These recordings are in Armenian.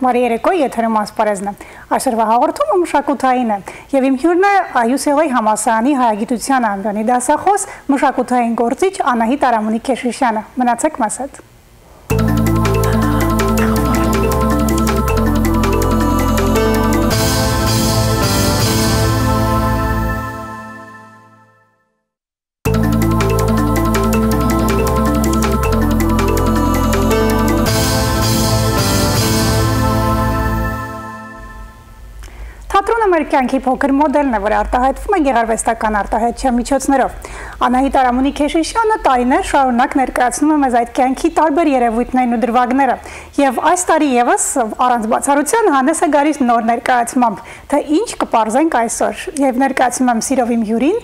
Մարի երեկո եթերում ասպարեզն է։ Այսօրվա հաղորդումը մշակութային է եւ իմ հյուրն է UCLA համասարանի հայագիտության ամբիոնի դասախոս մշակութային գործիչ Անահիտ Արամունի Քեշիշյանը։ Մնացեք մեզ կյանքի փոքր մոդելն է, որ արտահայտվում է գեղարվեստական արտահայտչության միջոցներով։ Անահիտ Արամունի Քեշիշյանը տարիներ շարունակ ներկայացնում է մեզ այդ կյանքի տարբեր երևույթներն ու դրվագները։ Եվ այս տարի եւս առանց բացառության հանդես է գալիս նոր ներկայացմամբ, թե ինչ կպարզենք այսօր։ Եվ ներկայացնում եմ Սիրով իմ հյուրին,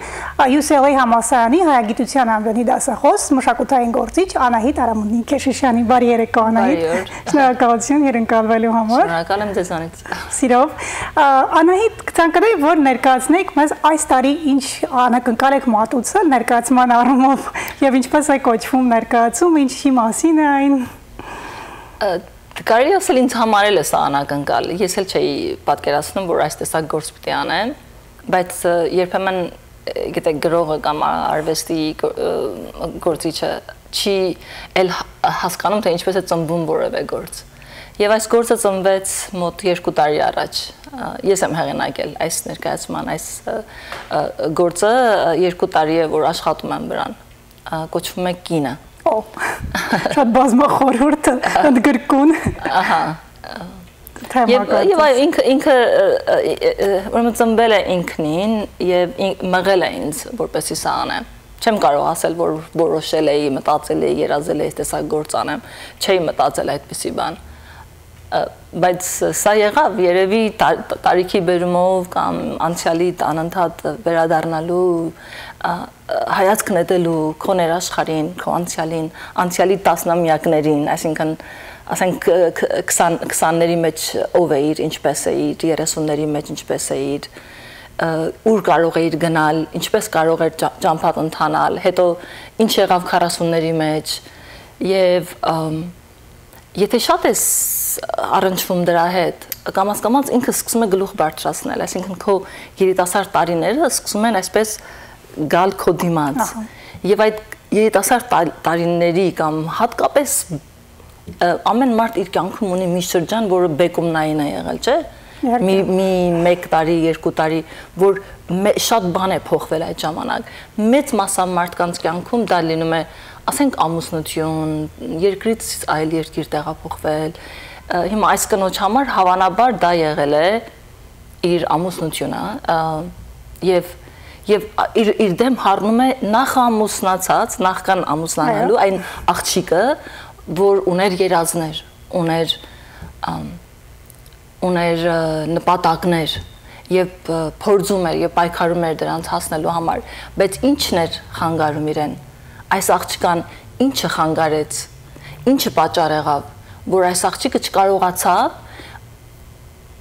UCLA համալսարանի հայագիտության ամբիոնի դասախոս, մշակութային գործիչ Անահիտ Արամունի Քեշիշյանի։ Բարի երեկո Անահիտ։ Շնորհակալություն հյուրընկալվելու համար։ Շնորհակալ եմ ձեզանից։ Սիրով։ Անահիտ կցանկանայի, որ ներկայացնեիք մեզ այս տարի ինչ անակնկալ եք մատուցել ներկայացման առումով եւ ինչպես է կոչվում ներկայացում, ինչի մասին է այն։ Կարելի ասել ինձ համար էլ է սա անակնկալ։ Ես էլ չէի պատկերացնում, որ այս տեսակ գործ պիտի անեմ, բայց երբեմն գիտեք գրողը կամ արվեստի գործիչը չի էլ հասկանում թե ինչպես է ծնվում որևէ գործ։ Եվ այս գործը ծնվեց մոտ 2 տարի առաջ ես եմ հեղինակել այս ներկայացման այս գործը երկու տարի է որ աշխատում եմ վրան կոչվում է կինը օ շատ բազմախորհուրդ ընդգրկուն ահա Եվ եւ ինքը ինքը ուրեմն ծնվել է ինքնին եւ մղել է ինձ որպեսի սա անեմ չեմ կարող ասել որ որոշել էի մտածել էի երազել էի տեսակ գործ անեմ չէի մտածել այդպիսի բան բայց սա եղավ երևի տարիքի բերումով կամ անցյալի անընդհատ վերադառնալու հայացք նետելու քո ներաշխարին, քո անցյալին, անցյալի տասնամյակներին, այսինքն ասենք 20 20-ների մեջ ով էիր, ինչպես էիր, 30-ների մեջ ինչպես էիր, ուր կարող էիր գնալ, ինչպես կարող էր ճամփատ ընթանալ, հետո ինչ եղավ 40-ների մեջ եւ եթե շատ ես առնչվում դրա հետ, կամաց կամաց ինքը սկսում է գլուխ բարձրացնել, այսինքն քո երիտասարդ տարիները սկսում են այսպես գալ քո դիմաց։ Եւ այդ երիտասարդ տարիների կամ հատկապես ամեն մարդ իր կյանքում ունի մի շրջան, որը բեկումնային է եղել, չէ՞ մի մի 1 տարի, 2 տարի, որ շատ բան է փոխվել այդ ժամանակ։ Մեծ մասամբ մարդկանց կյանքում դա լինում է, ասենք ամուսնություն, երկրից այլ երկիր տեղափոխվել, հիմա այս կնոջ համար հավանաբար դա եղել է իր ամուսնությունը եւ եւ իր իր դեմ հառնում է նախ ամուսնացած, նախքան ամուսնանալու այն աղջիկը, որ ուներ երազներ, ուներ ուներ նպատակներ եւ փորձում էր եւ պայքարում էր դրանց հասնելու համար, բայց ի՞նչն էր խանգարում իրեն։ Այս աղջկան ի՞նչը խանգարեց։ Ինչը պատճառ եղավ որ այս աղջիկը չկարողացավ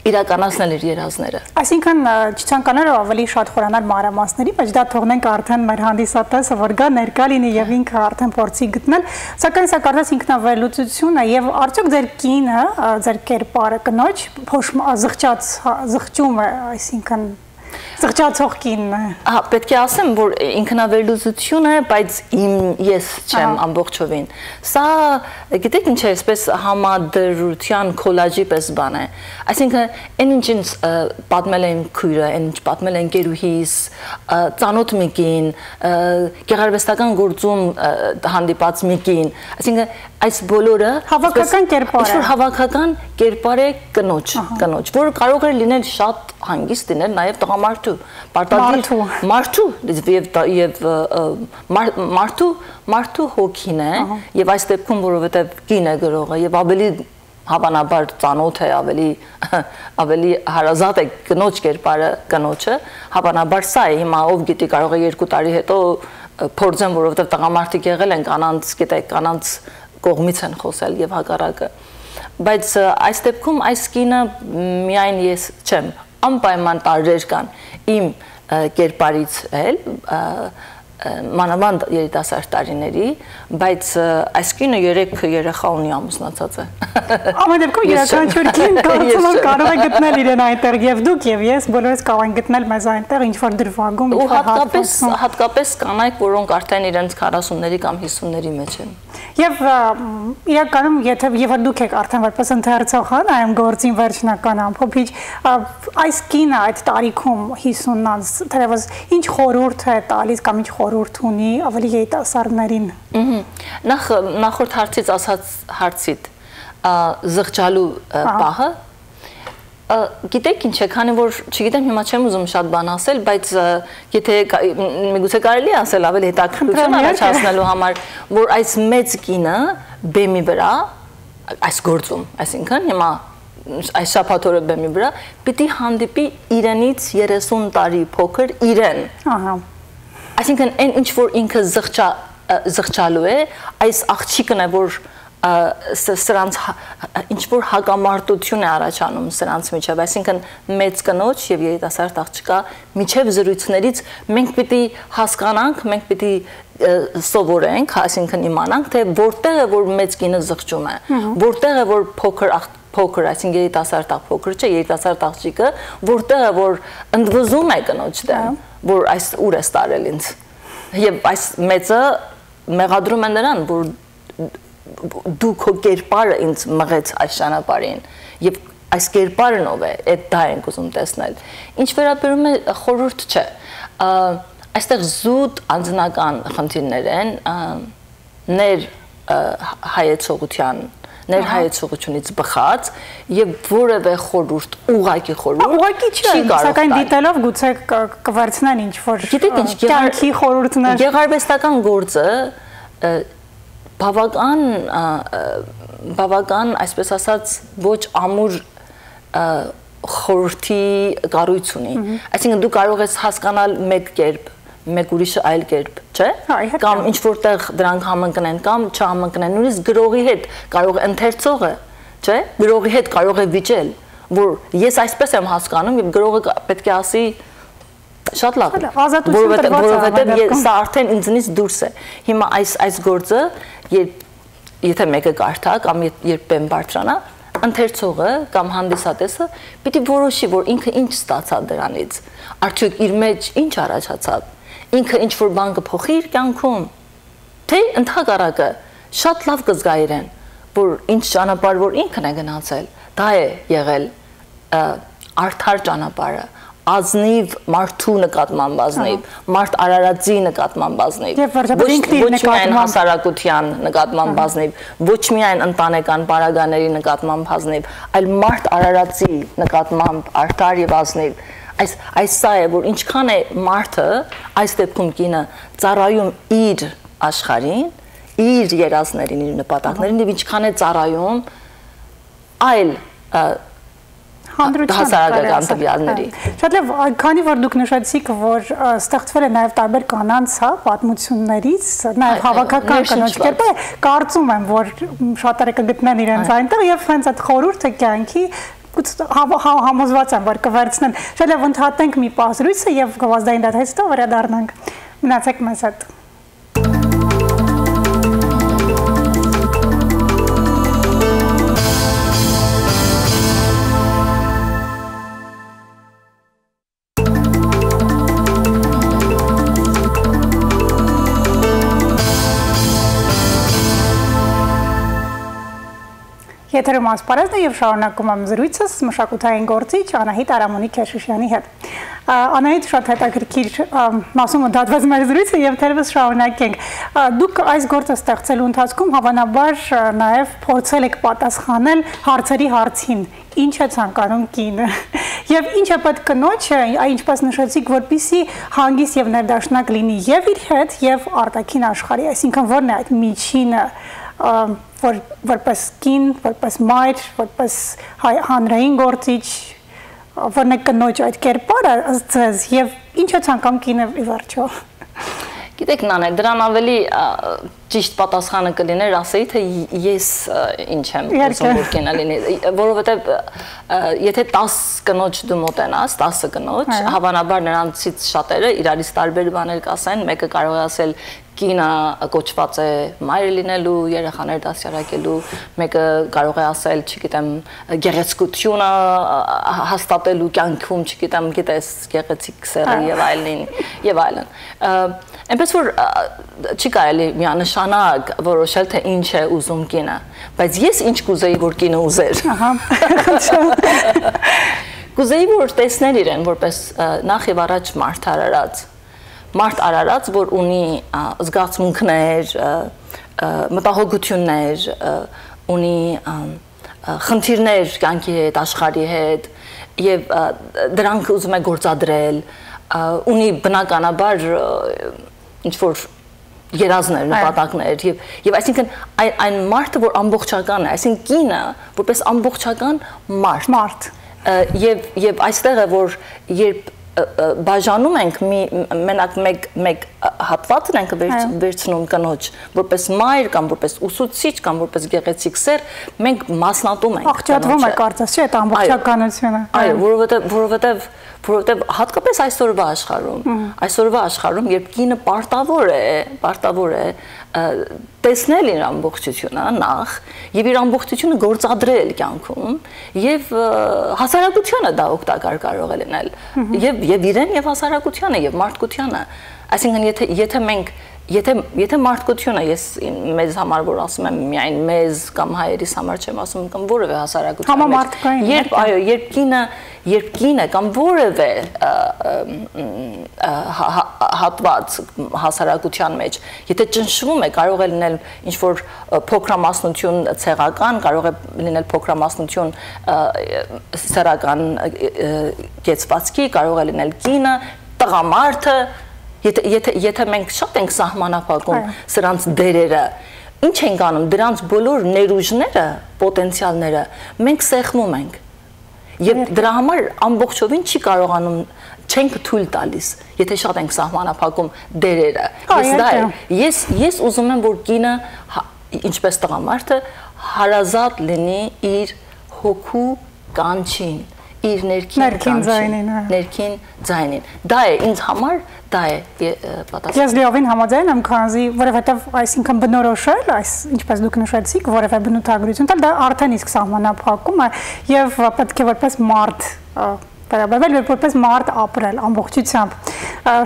իրականացնել իր երազները։ Այսինքն չցանկանալու ավելի շատ խորանալ մանրամասների, բայց դա թողնենք արդեն մեր հանդիսատեսը, որ գա ներկա լինի եւ ինքը արդեն փորձի գտնել, սակայն սա կարծես ինքնավելուծություն է եւ արդյոք ձեր կինը, ձեր կերպարը կնոջ փոշմ զղջած զղջում է, այսինքն Զղջացող կինն է։ Ահա, պետք է ասեմ, որ ինքնավերլուծություն է, բայց իմ ես չեմ ամբողջովին։ Սա, գիտեք ինչ է, այսպես համադրության կոլաժի պես բան է։ Այսինքն, այն ինչ ինձ պատմել են քույրը, այն ինչ պատմել են գերուհիս, ծանոթ մի կին, գեղարվեստական գործում հանդիպած մի կին, այսինքն այս բոլորը հավաքական կերպար է։ Ինչ-որ հավաքական կերպար է կնոջ, կնոջ, որը կարող է լինել շատ հանգիստ լինել նաև տղամարդու, պարտադիր մարդու եւ եւ մարդու մարդու հոգին է եւ այս դեպքում որովհետեւ կին է գրողը եւ ավելի հավանաբար ծանոթ է ավելի ավելի հարազատ է կնոջ կերպարը կնոջը հավանաբար սա է հիմա ով գիտի կարող է երկու տարի հետո փորձեմ որովհետեւ տղամարդիկ եղել են կանանց գիտեք կանանց կողմից են խոսել եւ հակառակը բայց այս դեպքում այս կինը միայն ես չեմ անպայման տարրեր կան իմ կերպարից էլ մանավանդ երիտասարդ տարիների, բայց այս կինը 3 երեխա ունի ամուսնացած է։ Ամեն դեպքում յուրաքանչյուր կին կարծում կարող է գտնել իրեն այնտեղ եւ դուք եւ ես բոլորս կարող ենք գտնել մեզ այնտեղ ինչ որ դրվագում, որ հատկապես հատկապես կանայք, որոնք արդեն իրենց 40-ների կամ 50-ների մեջ են։ Եվ իրականում եթե եւ դուք եք արդեն որպես ընթերցողան այմ գործին վերջնական ամփոփիչ այս կինը այդ տարիքում 50-ից թերևս ինչ խորուրդ է տալիս կամ ինչ խորուրդ ունի ավելի երիտասարդներին։ Նախ նախորդ հարցից ասած հարցիդ զղջալու պահը գիտեք ինչ է, քանի որ չգիտեմ հիմա չեմ ուզում շատ բան ասել, բայց եթե միգուցե կարելի ասել ավելի հետաքրքրություն առաջացնելու համար, որ այս մեծ կինը բեմի վրա այս գործում, այսինքն հիմա այս շփաթորը բեմի վրա պիտի հանդիպի իրենից 30 տարի փոքր իրեն։ Ահա։ Այսինքն այն ինչ որ ինքը զղջա զղջալու է, այս աղջիկն է որ սրանց ինչ որ հակամարտություն է առաջանում սրանց միջև, այսինքն մեծ կնոջ եւ երիտասարդ աղջկա միջև զրույցներից մենք պիտի հասկանանք, մենք պիտի սովորենք, այսինքն իմանանք, թե որտեղ է որ մեծ կինը զղջում է, որտեղ է որ փոքր փոքր, այսինքն երիտասարդ աղ փոքր չէ, երիտասարդ աղջիկը, որտեղ է որ ընդվզում է կնոջ դեմ, որ այս ուր է ստարել ինձ։ Եվ այս մեծը մեղադրում է նրան, որ դու քո կերպարը ինձ մղեց այս ճանապարհին եւ այս կերպարն ով է այդ դա ենք ուզում տեսնել ինչ վերաբերում է խորուրդ չէ այստեղ զուտ անձնական խնդիրներ են ներ հայեցողության ներհայեցողությունից բխած եւ որևէ խորուրդ, ուղակի խորուրդ ուղակի չէ, սակայն դիտելով գուցե կվերցնեն ինչ որ գիտեք ինչ կյանքի խորուրդներ գեղարվեստական գործը բավական բավական, այսպես ասած, ոչ ամուր խորհրդի կառույց ունի։ Այսինքն դու կարող ես հասկանալ մեկ կերպ, մեկ ուրիշը այլ կերպ, չէ՞։ Կամ ինչ որտեղ դրանք համընկնեն կամ չհամընկնեն։ Նույնիսկ գրողի հետ կարող ընթերցողը, չէ՞։ Գրողի հետ կարող է վիճել, որ ես այսպես եմ հասկանում եւ գրողը պետք է ասի շատ լավ որովհետեւ որովհետեւ սա արդեն ինձնից դուրս է հիմա այս այս գործը երբ եթե մեկը կարդա կամ երբ բեմ բարձրանա, ընթերցողը կամ հանդիսատեսը պիտի որոշի, որ ինքը ինչ ստացա դրանից։ Արդյոք իր մեջ ինչ առաջացավ։ Ինքը ինչ որ բան կփոխի իր կյանքում։ Թե ընդհակառակը շատ լավ կզգա իրեն, որ ինչ ճանապարհ որ ինքն է գնացել, դա է եղել արդար ճանապարհը ազնիվ մարդու նկատմամբ ազնիվ, մարդ արարածի նկատմամբ ազնիվ, ոչ միայն հասարակության նկատմամբ ազնիվ, ոչ միայն ընտանեկան բարագաների նկատմամբ ազնիվ, այլ մարդ արարածի նկատմամբ արդար եւ ազնիվ։ Այս այս սա է, որ ինչքան է մարդը, այս դեպքում կինը ծառայում իր աշխարհին, իր երազներին, իր նպատակներին եւ ինչքան է ծառայում այլ հասարակական տվյալների։ Շատ լավ, քանի որ դուք նշեցիք, որ ստեղծվել է նաև տարբեր կանանց, հա, պատմություններից, նաև հավաքական կանանց կերպը, կարծում եմ, որ շատերը կգտնեն իրենց այնտեղ եւ հենց այդ խորուրդը կյանքի համոզված եմ, որ կվերցնեն։ Շատ լավ, ընդհատենք մի պահրույցը եւ գովազդային դատայից վերադառնանք։ Մնացեք մեզ հետ։ Եթերում ասպարեզն է եւ շարունակում եմ զրույցս մշակութային գործիչ Անահիտ Արամունի Քեշիշյանի հետ։ Անահիտ շատ հետաքրքիր մասում ընդհատված մեր զրույցը եւ թերևս շարունակենք։ Դուք այս գործը ստեղծելու ընթացքում հավանաբար նաեւ փորձել եք պատասխանել հարցերի հարցին ինչ է ցանկանում կինը եւ ինչ է պետք կնոջը ինչպես նշեցիք որpիսի հանգիստ եւ ներդաշնակ լինի եւ իր հետ եւ արտաքին աշխարհի այսինքն ո՞րն է այդ միջինը որ որպես կին, որպես մայր, որպես հանրային գործիչ, որն է կնոջ այդ կերպարը ըստ ձեզ եւ ինչ է ցանկամ կինը ի վերջո։ Գիտեք, նանե, դրան ավելի ճիշտ պատասխանը կլիներ, ասեի թե ես ինչ եմ ուզում որ կենա լինի, որովհետև եթե 10 կնոջ դու մոտենաս, 10 կնոջ, հավանաբար նրանցից շատերը իրարից տարբեր բաներ կասեն, մեկը կարող է ասել կինը կոչված է մայր լինելու, երեխաներ դասյարակելու, մեկը կարող է ասել, չգիտեմ, գեղեցկությունը հաստատելու կյանքում, չգիտեմ, գիտես, գեղեցիկ սերը եւ այլն եւ այլն։ Այնպես որ չի կարելի միանշանակ որոշել թե ինչ է ուզում կինը, բայց ես ինչ կուզեի որ կինը ուզեր։ Ահա։ Կուզեի որ տեսնել իրեն որպես նախ եւ առաջ մարդ արարած մարդ արարած, որ ունի զգացմունքներ, մտահոգություններ, ունի խնդիրներ կյանքի հետ, աշխարհի հետ եւ դրանք ուզում է գործադրել, ունի բնականաբար ինչ որ երազներ, նպատակներ եւ եւ այսինքն այն այն մարդը, որ ամբողջական է, այսինքն կինը, որպես ամբողջական մարդ։ Մարդ եւ եւ այստեղ է որ երբ բաժանում ենք մի մենակ մեկ մեկ հատվածն ենք վերցնում կնոջ որպես մայր կամ որպես ուսուցիչ կամ որպես գեղեցիկ սեր մենք մասնատում ենք աղճատվում է կարծես չէ այդ ամբողջականությունը այո որովհետեւ որովհետեւ որովհետև հատկապես այսօրվա աշխարհում, այսօրվա աշխարհում, երբ կինը պարտավոր է, պարտավոր է տեսնել իր ամբողջությունը նախ եւ իր ամբողջությունը գործադրել կյանքում եւ հասարակությանը դա օգտակար կարող է լինել եւ եւ իրեն եւ հասարակությանը եւ մարդկությանը այսինքն եթե եթե մենք Եթե եթե մարդկությունը ես մեզ համար որ ասում եմ միայն մեզ կամ հայերիս համար չեմ ասում կամ որևէ հասարակության համամարտկային երբ այո երբ կինը երբ կինը կամ որևէ հատված հասարակության մեջ եթե ճնշվում է կարող է լինել ինչ որ փոքրամասնություն ցեղական կարող է լինել փոքրամասնություն սեռական կեցվածքի կարող է լինել կինը տղամարդը Եթե եթե եթե մենք շատ ենք սահմանափակում սրանց դերերը, ինչ ենք անում դրանց բոլոր ներուժները, պոտենցիալները մենք սեղմում ենք։ Եվ դրա համար ամբողջովին չի կարողանում չենք թույլ տալիս, եթե շատ ենք սահմանափակում դերերը։ Ես դա ես ես ուզում եմ որ կինը հա, ինչպես տղամարդը հարազատ լինի իր հոգու կանչին իր ներքին ձայնին, ներքին ձայնին։ Դա է ինձ համար դա է պատասխանը։ Ես լիովին համաձայն եմ, քանզի որովհետև այսինքն բնորոշել, այս ինչպես դուք նշեցիք, որևէ բնութագրություն տալ, դա արդեն իսկ սահմանափակում է եւ պետք է որպես մարդ վերաբերվել եւ որպես մարդ ապրել ամբողջությամբ։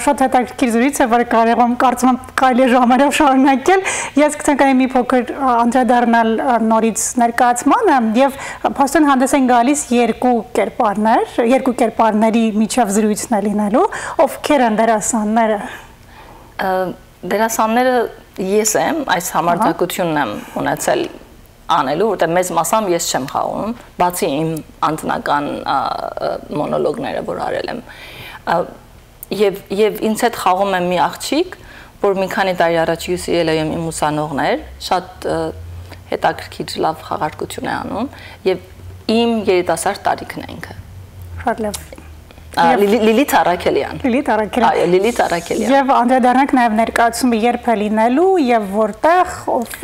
Շատ հետաքրքիր զրույց է, որը կարող եմ կարծում եմ կարելի ժամերով շարունակել։ Ես կցանկանայի մի փոքր անդրադառնալ նորից ներկայացմանը եւ փաստորեն հանդես են գալիս երկու կերպարներ, երկու կերպարների միջև զրույցն է լինելու, ովքեր են դերասանները։ Դերասանները ես եմ, այս համարձակությունն եմ ունեցել անելու, որտեղ մեծ մասամբ ես չեմ խաղում, բացի իմ անձնական մոնոլոգները, որ արել եմ։ Եվ եւ ինձ հետ խաղում եմ մի աղջիկ, որ մի քանի տարի առաջ UCLA-ում իմ ուսանողներ, շատ հետաքրքիր լավ խաղարկություն է անում եւ իմ երիտասարդ տարիքն է ինքը։ Շատ լավ։ Լիլիթ Արաքելյան։ Լիլիթ Արաքելյան։ Այո, Լիլիթ Արաքելյան։ Եվ անդրադառնանք նաև ներկայացումը երբ է լինելու եւ որտեղ,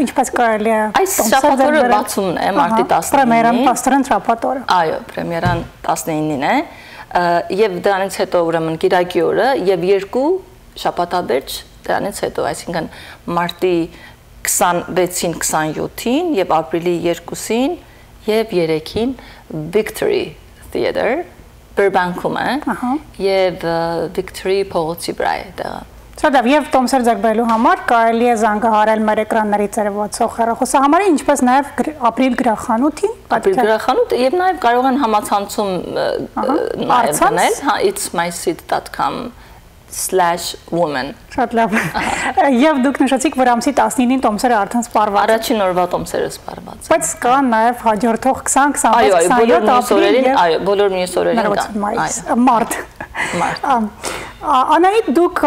ինչպես կարելի է Այս շաբաթօրը բացումն է մարտի 19-ին։ Պրեմիերան Պաստորեն շաբաթօրը։ Այո, պրեմիերան 19-ին է եւ դրանից հետո ուրեմն Կիրակի օրը եւ երկու շաբաթաբերջ դրանից հետո, այսինքն մարտի 26-ին, 27-ին եւ ապրիլի 2-ին եւ 3-ին Victory Theater Burbank-ում է եւ Victory փողոցի վրա է տեղը։ Սադավ եւ Տոմսեր ձգբելու համար կարելի է զանգահարել մեր էկրանների ծերվացող հեռախոսահամարը, ինչպես նաեւ ապրիլ գրախանութին, ապրիլ գրախանութ եւ նաեւ կարող են համացանցում նաեւ դնել, հա itsmyseat.com /woman. Շատ լավ։ Եվ դուք նշեցիք, որ ամսի 19-ին տոմսերը արդեն սպառված Առաջին օրվա տոմսերը սպառված։ Բայց կա նաև հաջորդող 20, 26, 27 ապրիլ։ Այո, բոլոր մյուս օրերին կա։ Մարտ։ Մարտ։ Անահիտ դուք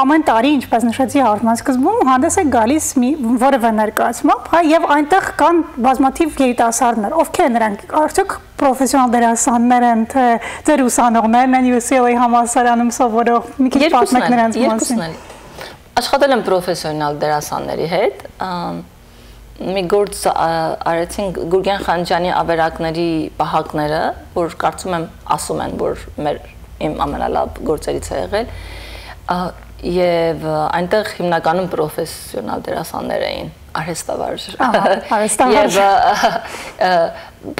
ամեն տարի, ինչպես նշեցի հարցման սկզբում, հանդես եք գալիս մի որևէ ներկայացմամբ, հա, եւ այնտեղ կան բազմաթիվ երիտասարդներ։ Ովքեր նրանք։ Արդյոք պրոֆեսիոնալ դերասաններ են, թե ձեր ուսանողներն են UCLA համալսարանում սովորող։ Մի քիչ պատմեք նրանց մասին։ աշխատել եմ պրոֆեսիոնալ դերասանների հետ մի գործ արեցինք Գուրգեն Խանջյանի ավերակների պահակները, որ կարծում եմ ասում են, որ մեր իմ ամենալավ գործերից է եղել եւ այնտեղ հիմնականում պրոֆեսիոնալ դերասաններ էին արհեստավար արհեստավար եւ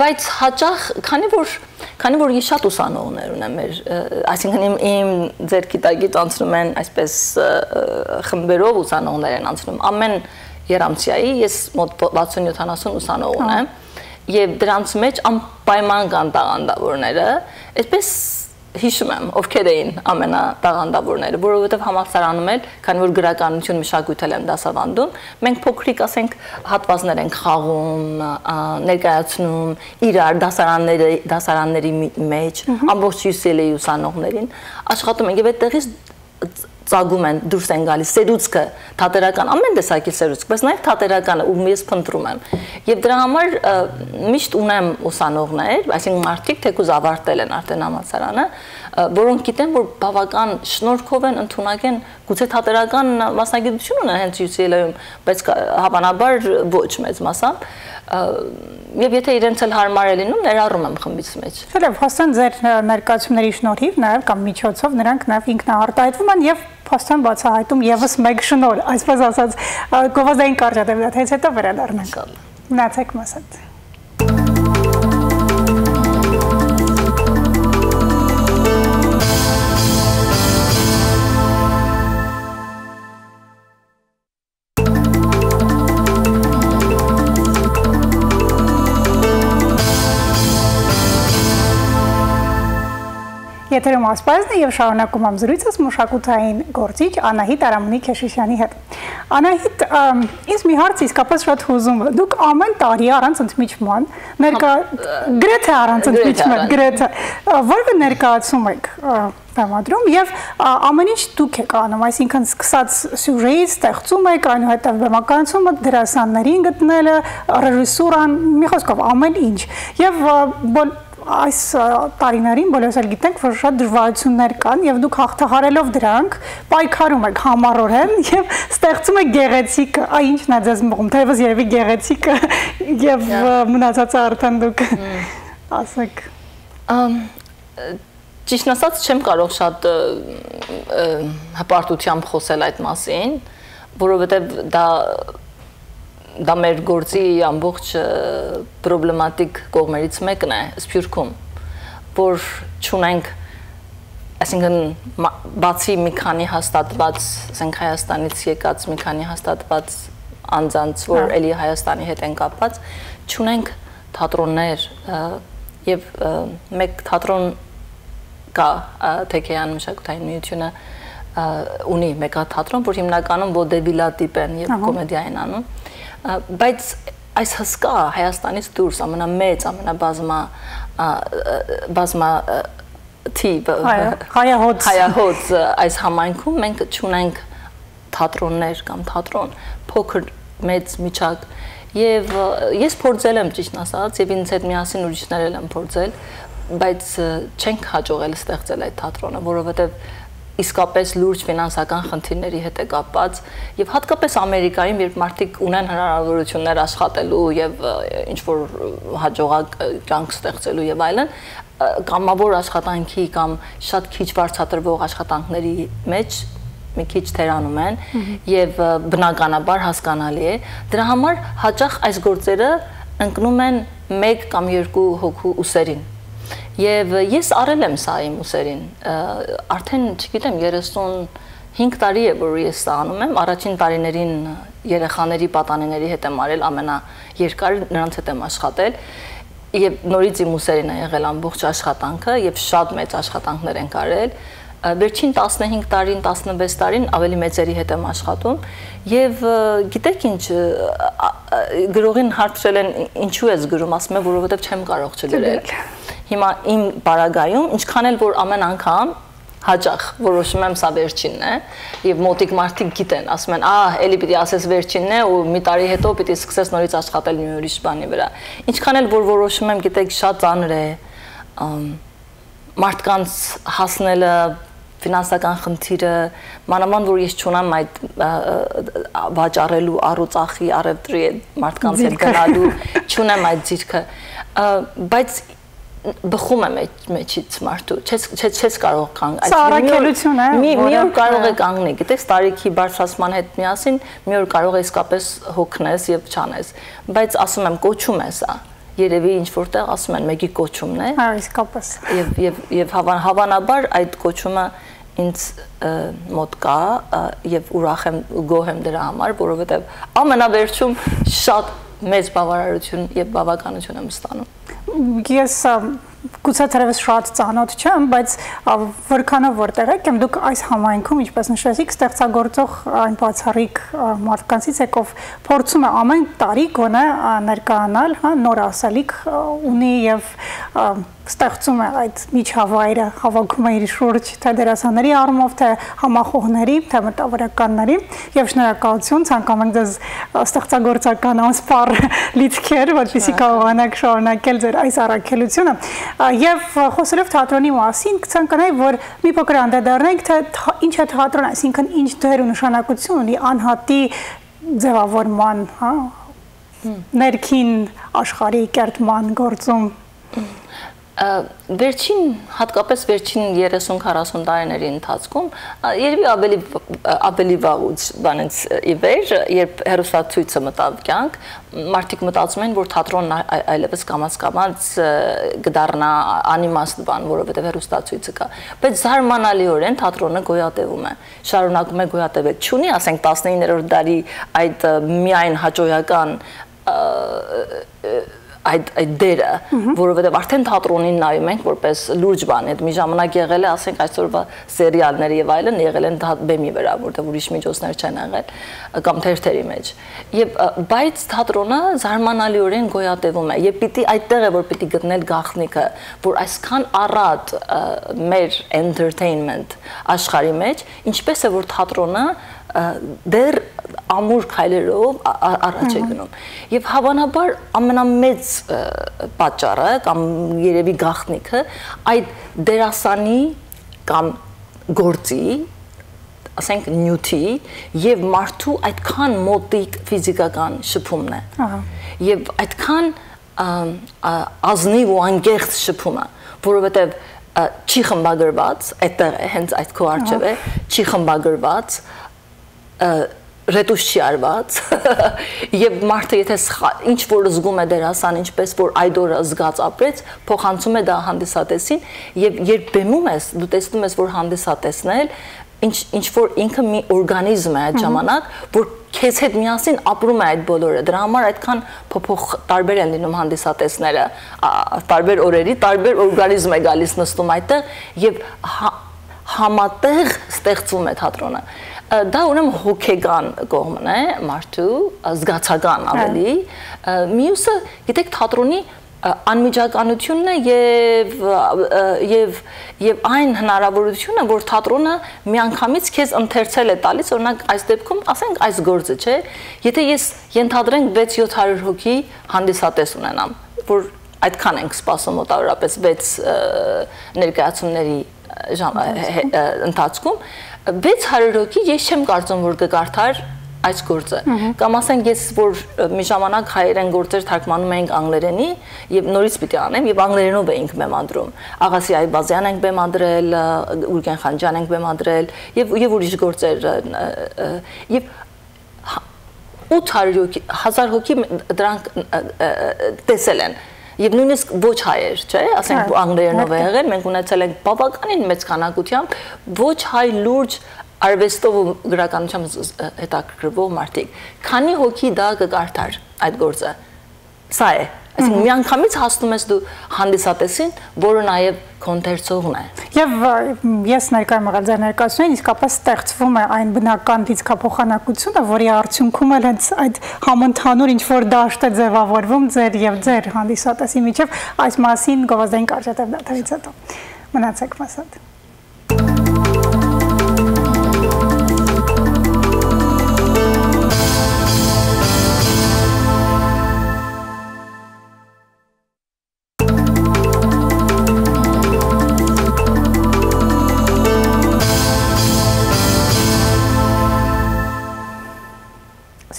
բայց հաճախ քանի որ քանի որ ես շատ ուսանողներ ունեմ մեր այսինքն իմ իմ ձեր գիտագիտ անցնում են այսպես խմբերով ուսանողներ են անցնում ամեն Երամցիայի ես մոտ 60-70 ուսանող ունեմ եւ դրանց մեջ անպայման կան տաղանդավորները այսպես հիշում եմ, ովքեր էին ամենատաղանդավորները, որովհետև համալսարանում էլ, քանի որ գրականություն մշակույթել եմ դասավանդում, մենք փոքրիկ, ասենք, հատվածներ ենք խաղում, ներկայացնում իրար դասարանների դասարանների մեջ, ամբողջ UCL-ի ուսանողներին, աշխատում ենք եւ այդտեղից ծագում են դուրս են գալիս սերուցքը թատերական ամեն տեսակի սերուցք բայց նաև թատերականը ում ես փնտրում եմ եւ դրա համար միշտ ունեմ ուսանողներ այսինքն մարդիկ թեկուզ ավարտել են արդեն համալսարանը որոնք գիտեն որ բավական շնորհքով են ընդունակեն գուցե թատերական մասնագիտություն ունեն հենց UCL-ում բայց հավանաբար ոչ մեծ մասամբ եւ եթե իրենց էլ հարմար է լինում, ներառում եմ խմբից մեջ։ Թեև հաստան ձեր ներկայացումների շնորհիվ նաեւ կամ միջոցով նրանք նաեւ ինքնահարտահայտվում են եւ փաստան բացահայտում եւս մեկ շնոր, այսպես ասած, գովազդային կարճատև, հենց հետո վերադառնանք։ Մնացեք մաս Եթերում ասպազն է եւ շարունակում եմ զրույցս մշակութային գործիչ Անահիտ Արամունի Քեշիշյանի հետ։ Անահիտ, ինձ մի հարց իսկապես շատ հուզում է։ Դուք ամեն տարի առանց ընդմիջման ներկա գրեթե առանց ընդմիջման, գրեթե որը ներկայացում եք բեմադրում եւ ամեն ինչ դուք եք անում, այսինքն սկսած սյուժեից ստեղծում եք, այնուհետև բեմականացումը, դերասաններին գտնելը, ռեժիսուրան, մի խոսքով ամեն ինչ։ Եվ այս տարիներին բոլորս էլ գիտենք, որ շատ դժվարություններ կան եւ դուք հաղթահարելով դրանք պայքարում եք համառորեն եւ ստեղծում եք գեղեցիկ, այ ինչն է ձեզ մղում, թեևս երևի գեղեցիկ եւ մնացածը արդեն դուք ասեք։ Ամ ճիշտ ասած չեմ կարող շատ հպարտությամբ խոսել այդ մասին, որովհետեւ դա դա մեր գործի ամբողջ պրոբլեմատիկ կողմերից մեկն է Սփյուռքում, որ ճունենք այսինքն բացի մի քանի հաստատված, ասենք Հայաստանից եկած մի քանի հաստատված անձանց, որ հա։ էլի Հայաստանի հետ են կապված, ճունենք թատրոններ եւ մեկ թատրոն կա Թեքեյան մշակութային միությունը ունի մեկ թատրոն, որ հիմնականում ոդեվիլա տիպ են եւ կոմեդիա են անում բայց այս հսկա Հայաստանից դուրս ամենամեծ, ամենաբազմա բազմա թիվ հայահոց. Հայահոց այս համայնքում մենք ճունենք թատրոններ կամ թատրոն փոքր մեծ միջակ եւ ես փորձել եմ ճիշտ ասած եւ ինձ հետ միասին ուրիշներ եմ փորձել բայց չենք հաջողել ստեղծել այդ թատրոնը որովհետեւ իսկապես լուրջ ֆինանսական խնդիրների հետ է կապված եւ հատկապես Ամերիկայում երբ մարդիկ ունեն հնարավորություններ աշխատելու եւ ինչ որ հաջողակ կյանք ստեղծելու եւ այլն կամավոր աշխատանքի կամ շատ քիչ բարձրատրվող աշխատանքների մեջ մի քիչ թերանում են եւ բնականաբար հասկանալի է դրա համար հաճախ այս գործերը ընկնում են 1 կամ 2 հոգու ուսերին Եվ ես արել եմ սա իմ ուսերին։ Արդեն, չգիտեմ, 35 տարի է, որ ես սա անում եմ։ Առաջին տարիներին երեխաների պատանիների հետ եմ արել ամենա երկար նրանց հետ եմ աշխատել եւ նորից իմ ուսերին է եղել ամբողջ աշխատանքը եւ շատ մեծ աշխատանքներ են կարել վերջին 15 տարին, 16 տարին ավելի մեծերի հետ եմ աշխատում եւ գիտեք ինչ գրողին հարցրել են ինչու ես գրում, ասում եմ որովհետեւ չեմ կարող չգրել։ Հիմա իմ բարագայում ինչքան էլ որ ամեն անգամ հաջախ որոշում եմ սա վերջինն է եւ մոտիկ մարդիկ գիտեն ասում են ահ էլի պիտի ասես վերջինն է ու մի տարի հետո պիտի սկսես նորից աշխատել մի ուրիշ բանի վրա ինչքան էլ որ որոշում եմ գիտեք շատ ծանր է մարդկանց հասնելը ֆինանսական խնդիրը, մանավանդ որ ես չունեմ այդ վաճառելու առուծախի արևտրի մարդկանց հետ գնալու, չունեմ այդ ձիրքը, բայց բխում է մեջից մարդու չես չես չես կարող կանգ այդ սարակելություն է մի մի օր կարող է կանգնի գիտես տարիքի բարձրացման հետ միասին մի օր կարող է իսկապես հոգնես եւ չանես բայց ասում եմ կոչում է սա երևի ինչ որտեղ ասում են մեկի կոչումն է հա իսկապես եւ եւ եւ հավան հավանաբար այդ կոչումը ինձ մոտ կա եւ ուրախ եմ գոհ եմ դրա համար որովհետեւ ամենավերջում շատ մեծ բավարարություն եւ բավականություն եմ ստանում ես գուցե թերևս շատ ծանոթ չեմ, բայց որքանով որտեղ եք, եմ դուք այս համայնքում, ինչպես նշեցիք, ստեղծագործող այն բացառիկ մարդկանցից եք, ով փորձում է ամեն տարի գոնե ներկայանալ, հա, նոր ասալիք ունի եւ ստեղծում է այդ միջավայրը, հավաքում է իր շուրջ թե դերասանների առումով, թե համախոհների, թե մտավորականների եւ շնորհակալություն ցանկանում ենք ձեզ ստեղծագործական անսպառ լիցքեր, որպեսզի կարողանաք շարունակել ձեր այս առաքելությունը։ Եվ խոսելով թատրոնի մասին, կցանկանայի, որ մի փոքր անդրադառնանք, թե ինչ է թատրոնը, այսինքն ինչ դեր ու նշանակություն ունի անհատի ձևավորման, հա, ներքին աշխարհի կերտման գործում վերջին հատկապես վերջին 30-40 տարիների ընթացքում երևի ավելի ավելի վաղուց բանից ի վեր երբ հերոստացույցը մտավ կյանք մարդիկ մտածում են որ թատրոնն այլևս կամած կդառնա անիմաստ բան որովհետև հերոստացույցը կա բայց զարմանալիորեն թատրոնը գոյատևում է շարունակում է գոյատևել չունի ասենք 19-րդ դարի այդ միայն հաջողական այդ այդ դերը, որովհետև արդեն թատրոնին նայում ենք որպես լուրջ բան, այդ մի ժամանակ եղել է, ասենք այսօրվա սերիալները եւ այլն եղել են բեմի վրա, որտեղ ուրիշ միջոցներ չեն եղել կամ թերթերի մեջ։ Եվ բայց թատրոնը զարմանալիորեն գոյատևում է եւ պիտի այդտեղ է որ պիտի գտնել գաղտնիքը, որ այսքան առատ մեր entertainment աշխարհի մեջ, ինչպես է որ թատրոնը դեռ ամուր քայլերով առաջ է գնում։ Եվ հավանաբար ամենամեծ պատճառը կամ երևի գաղտնիքը այդ դերասանի կամ գործի ասենք նյութի եւ մարդու այդքան մոտիկ ֆիզիկական շփումն է։ Ահա։ Եվ այդքան ազնիվ ու անկեղծ շփումը, որովհետեւ չի խմբագրված, այդտեղ հենց այդ քո արջև է, չի խմբագրված, ռետուշ չի արված եւ մարդը եթե ինչ որ զգում է դերասան ինչպես որ այդ օրը զգաց ապրեց փոխանցում է դա հանդիսատեսին եւ երբ բեմում ես դու տեսնում ես որ հանդիսատեսն էլ ինչ ինչ որ ինքը մի օրգանիզմ է այդ ժամանակ որ քեզ հետ միասին ապրում է այդ բոլորը դրա համար այդքան փոփոխ տարբեր են լինում հանդիսատեսները տարբեր օրերի տարբեր օրգանիզմ է գալիս նստում այդտեղ եւ հա, համատեղ ստեղծվում է թատրոնը դա ուրեմն հոգեգան կողմն է մարդու զգացական ավելի մյուսը գիտեք թատրոնի անմիջականությունն է եւ եւ եւ այն հնարավորությունը որ թատրոնը միանգամից քեզ ընթերցել է տալիս օրինակ այս դեպքում ասենք այս գործը չէ եթե ես ենթադրենք 6-700 հոգի հանդիսատես ունենամ որ այդքան ենք սպասում մոտավորապես 6 ներկայացումների ընթացքում 600 հոգի ես չեմ կարծում որ կկարդար այս գործը կամ ասենք ես որ մի ժամանակ հայերեն գործեր թարգմանում էինք անգլերենի եւ նորից պիտի անեմ եւ անգլերենով էինք բեմադրում աղասի այբազյան ենք բեմադրել ուրգեն խանջան ենք բեմադրել եւ եւ ուրիշ գործեր եւ 800 հոգի 1000 հոգի դրանք տեսել են Եվ նույնիսկ ոչ հայեր, չէ, ասենք անգլերենով է եղել, մենք ունեցել ենք բավականին մեծ քանակությամբ ոչ հայ լուրջ արվեստով ու գրականությամբ հետաքրքրվող մարդիկ։ Քանի հոգի դա կկարդար այդ գործը։ Սա է։ Այսինքն միանգամից հասնում ես դու հանդիսատեսին, որը նաև կոնտերցողն է։ Եվ ես ներկայ եղել ձեր ներկայացնեն, իսկապես ստեղծվում է այն բնական դիցկափոխանակությունը, որի արդյունքում էլ հենց այդ համընդհանուր ինչ որ դաշտ է ձևավորվում ձեր եւ ձեր հանդիսատեսի միջև, այս մասին գովազդային կարճատև դատարից հետո։ Մնացեք մասատ։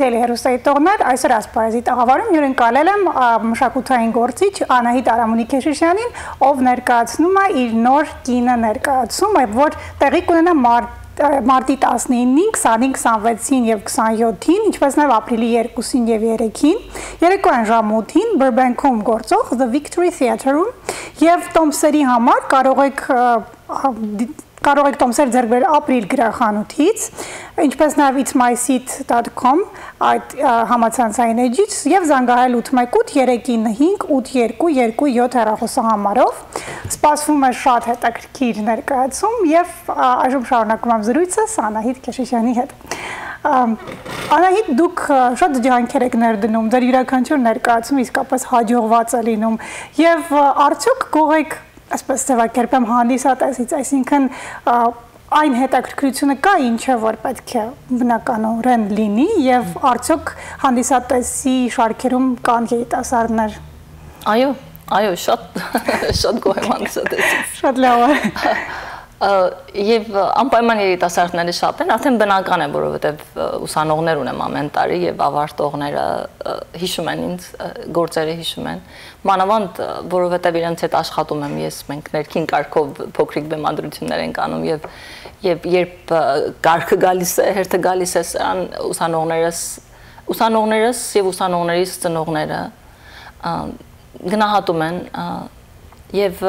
Սելի հերոստայի տողներ, այսօր ասպարեզի տաղավարում հյուրընկալել եմ մշակութային գործիչ Անահիտ Արամունի Քեշիշյանին, ով ներկայացնում է իր նոր կինը ներկայացումը, որ տեղի կունենա մարտ մարտի 19-ին, 25, 26-ին եւ 27-ին, ինչպես նաեւ ապրիլի 2-ին եւ 3-ին, երեկոյան ժամ 8-ին Burbank-ում գործող The Victory Theatre-ում եւ Տոմսերի համար կարող եք կարող եք տոմսեր ձեռք բերել ապրիլ գրախանութից, ինչպես նաև itsmyseat.com այդ համացանցային էջից եւ զանգահարել 818-395-8227 հեռախոսահամարով։ Սպասվում է շատ հետաքրքիր ներկայացում եւ այժմ շարունակում եմ զրույցս Անահիտ Քեշիշյանի հետ։ Անահիտ դուք շատ ջանքեր եք ներդնում, ձեր յուրաքանչյուր ներկայացում իսկապես հաջողված է լինում եւ արդյոք գողեք այսպես ձևակերպեմ հանդիսատեսից, այսինքն այն հետաքրքրությունը կա ինչը որ պետք է բնականորեն լինի եւ արդյոք հանդիսատեսի շարքերում կան երիտասարդներ այո այո շատ շատ գոհ եմ հանդիսատեսից շատ լավ է եւ անպայման երիտասարդները շատ են, արդեն բնական է, որովհետեւ ուսանողներ ունեմ ամեն տարի եւ ավարտողները հիշում են ինձ, գործերը հիշում են։ Մանավանդ որովհետեւ իրենց հետ աշխատում եմ ես, մենք ներքին կարգով փոքրիկ բեմադրություններ ենք անում եւ եւ երբ կարգը գալիս է, հերթը գալիս է սրան ուսանողներս ուսանողներս եւ ուսանողներից ծնողները գնահատում են եւ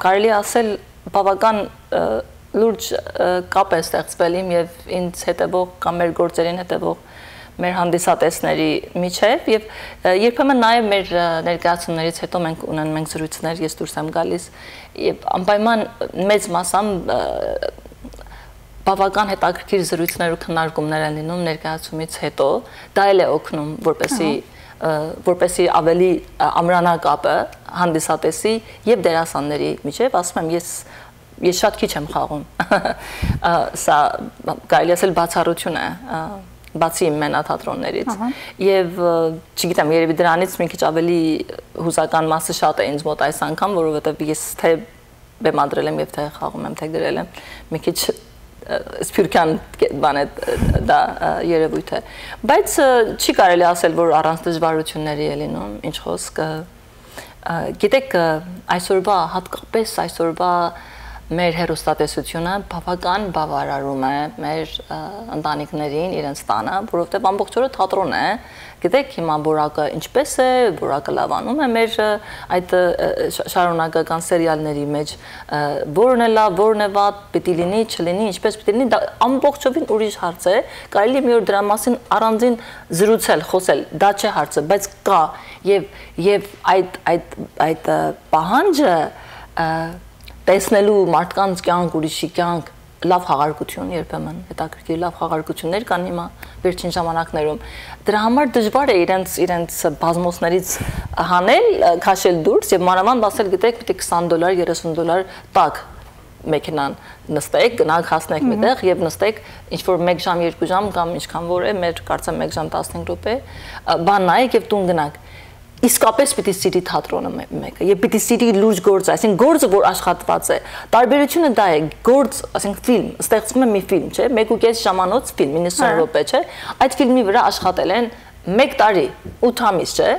կարելի ասել բավական լուրջ կապ է ստեղծվել իմ եւ ինձ հետևող կամ մեր գործերին հետևող մեր հանդիսատեսների միջև եւ երբեմն նաեւ մեր ներկայացումներից հետո մենք ունեն մենք զրույցներ ես դուրս եմ գալիս եւ անպայման մեծ մասամբ բավական հետաքրքիր զրույցներ ու քննարկումներ են լինում ներկայացումից հետո դա էլ է օգնում որպեսի որպեսի ավելի ամրանակապը հանդիսատեսի եւ դերասանների միջև ասում եմ ես ես շատ քիչ եմ խաղում։ Սա կարելի ասել բացառություն է բացի մենաթատրոններից եւ չգիտեմ երևի դրանից մի քիչ ավելի հուզական մասը շատ է ինձ մոտ այս անգամ որովհետեւ ես թե բեմադրել եմ եւ թե խաղում եմ թե գրել եմ մի քիչ սփյուռքյան բան է դա երևույթ է բայց չի կարելի ասել որ առանց դժվարությունների է լինում ինչ խոսք գիտեք այսօրվա հատկապես այսօրվա մեր հերոստատեսությունը բավական բավարարում է մեր ընտանիքներին իրենց տանը, որովհետև ամբողջ օրը թատրոն է։ Գիտեք հիմա որակը ինչպես է, որակը լավանում է մեր այդ շարունակական սերիալների մեջ, որն է լավ, որն է վատ, պիտի լինի, չլինի, ինչպես պիտի լինի, դա ամբողջովին ուրիշ հարց է։ Կարելի մի օր դրա մասին առանձին զրուցել, խոսել, դա չէ հարցը, բայց կա եւ եւ այդ այդ այդ պահանջը տեսնելու մարդկանց կյանք, ուրիշի կյանք, լավ խաղարկություն երբեմն հետաքրքիր լավ խաղարկություններ կան հիմա վերջին ժամանակներում դրա համար դժվար է իրենց իրենց բազմոսներից հանել քաշել դուրս եւ մանավանդ ասել գիտեք պիտի 20 դոլար 30 դոլար տակ մեքենան նստեք, գնանք հասնեք միտեղ եւ նստեք ինչ որ 1 ժամ, 2 ժամ կամ ինչքան որ է, մեր կարծեմ 1 ժամ 15 րոպե, բան նայեք եւ տուն գնաք իսկապես պիտի սիրի թատրոնը մեկը եւ պիտի սիրի լուրջ գործը, այսինքն գործը, որ աշխատված է։ Տարբերությունը դա է, գործ, այսինքն ֆիլմ, ստեղծվում է մի ֆիլմ, չէ՞, 1.5 ժամանոց ֆիլմ, 90 հա։ րոպե, չէ՞։ Այդ ֆիլմի վրա աշխատել են 1 տարի, 8 ամիս, չէ՞։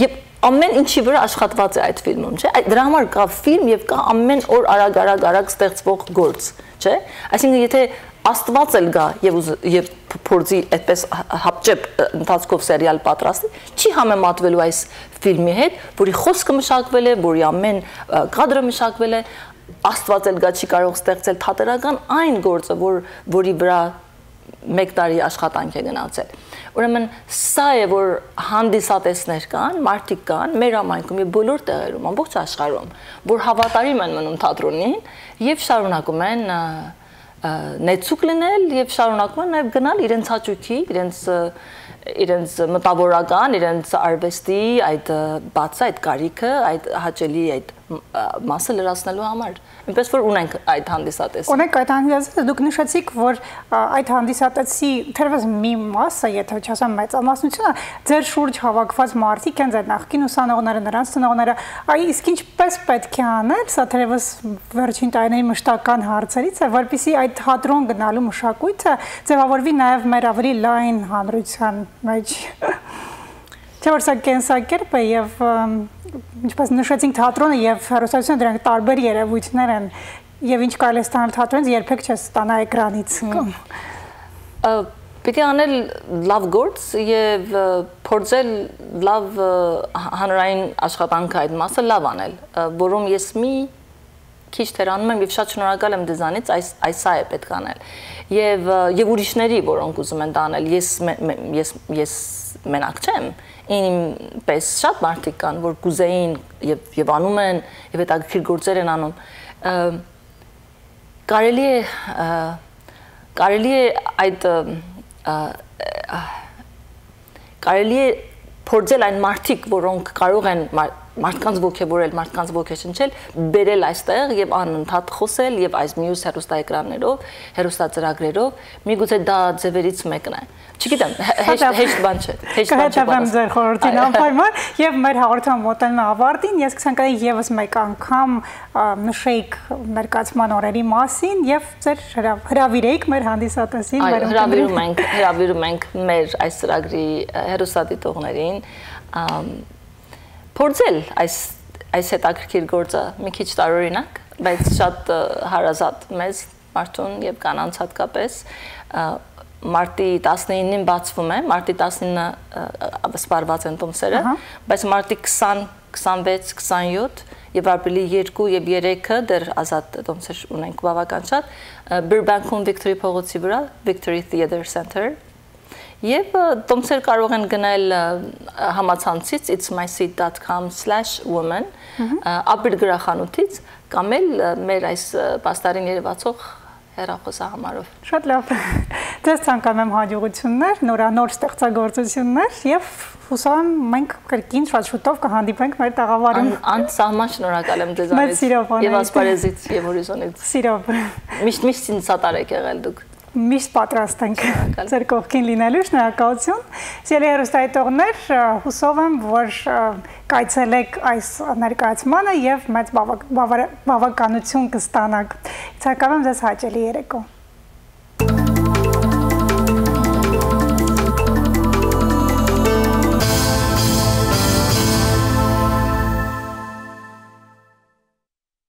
Եվ ամեն ինչի վրա աշխատված է այդ ֆիլմում, չէ՞։ Դրա համար կա ֆիլմ եւ կա ամեն օր արագ-արագ-արագ ստեղծվող գործ, չէ՞։ Այսինքն եթե Աստված էլ գա եւ եւ փորձի այդպես հապճեպ ընթացքով սերիալ պատրաստի, չի համեմատվելու այս ֆիլմի հետ, որի խոսքը մշակվել է, որի ամեն կադրը մշակվել է, Աստված էլ գա չի կարող ստեղծել թատերական այն գործը, որ որի վրա 1 տարի աշխատանք է գնացել։ Ուրեմն սա է որ հանդիսատեսներ կան, մարդիկ կան մեր համայնքում եւ բոլոր տեղերում, ամբողջ աշխարհում, որ հավատարիմ են մնում թատրոնին եւ շարունակում են և նեցուկ լինել եւ շարունակում են նաեւ գնալ իրենց հաճույքի, իրենց իրենց մտավորական, իրենց արվեստի այդ բացը, այդ կարիքը, այդ հաճելի այդ մասը լրացնելու համար։ Այնպես որ ունենք այդ հանդիսատեսը։ Ունենք այդ հանդիսատեսը, դուք նշեցիք, որ այդ հանդիսատեսի թերևս մի մասը, եթե չասեմ մեծամասնությունը, ձեր շուրջ հավաքված մարդիկ են, ձեր նախկին ուսանողները, նրանց ծնողները, այ իսկ ինչպես պետք է անել, սա թերևս վերջին տարիների մշտական հարցերից է, որpիսի այդ թատրոն գնալու մշակույթը ձևավորվի նաև մեր ավելի լայն հանրության մեջ։ Չէ՞ որ սա կենսակերպ է եւ ինչպես նշեցինք թատրոնը եւ հեռուստացությունը դրանք տարբեր երևույթներ են եւ ինչ կարելի է ստանալ թատրոնից երբեք չես ստանա էկրանից Պիտի անել լավ գործ եւ փորձել լավ հանրային աշխատանքը այդ մասը լավ անել, որում ես մի քիչ թերանում եմ եւ շատ շնորհակալ եմ դեզանից այս այսա է պետք անել։ Եվ եւ ուրիշների, որոնք ուզում են դա անել, ես ես ես մենակ չեմ իմ պես շատ մարդիկ կան, որ գուզեին եւ եւ անում են եւ հետաքրքիր գործեր են անում։ Կարելի է կարելի է այդ կարելի է փորձել այն մարդիկ, որոնք կարող են մարդկանց ողջևորել, մարդկանց ողջշնչել, բերել այստեղ եւ անընդհատ խոսել եւ այս մյուս հերոստաեկրաններով, հերոստածրագրերով, միգուցե դա ձևերից մեկն է։ Չգիտեմ, հեշտ հեշտ բան չէ։ Հեշտ բան չէ։ Կհետևեմ ձեր խորհրդին անպայման եւ մեր հաղորդման մոտենում է ավարտին։ Ես կցանկայի եւս մեկ անգամ նշեիք ներկայացման օրերի մասին եւ ձեր հրավիրեիք մեր հանդիսատեսին, մեր հրավիրում ենք, հրավիրում ենք մեր այս ծրագրի հերոստատիտողներին փորձել այս այս հետաքրքիր գործը մի քիչ տարօրինակ, բայց շատ հարազատ մեզ մարդուն եւ կանանց հատկապես մարտի 19-ին բացվում է, մարտի 19-ը սպարված են տոմսերը, բայց մարտի 20, 26, 27 եւ ապրիլի 2 եւ 3-ը դեռ ազատ տոմսեր ունենք բավական շատ Burbank-ում Victory փողոցի վրա Victory Theater Center Եվ տոմսեր կարող են գնել համացանցից itsmyseat.com/woman ապիր գրախանութից կամ էլ մեր այս պաստարին երևացող հեռախոսահամարով։ Շատ լավ։ Ձեզ ցանկանում եմ հաջողություններ, նորանոր ստեղծագործություններ եւ հուսով եմ մենք կրկին շատ շուտով կհանդիպենք մեր տաղավարում։ Անսահման շնորհակալ եմ ձեզանից եւ ասպարեզից եւ հորիզոնից։ Սիրով։ Միշտ միշտ ինձ սատարեք եղել դուք միշտ պատրաստ ենք ձեր կողքին լինելու շնորհակալություն։ Սիրելի հեռուստայտողներ, հուսով եմ, որ կայցելեք այս ներկայացմանը եւ մեծ բավականություն կստանաք։ Ցանկանում ձեզ հաճելի երեկո։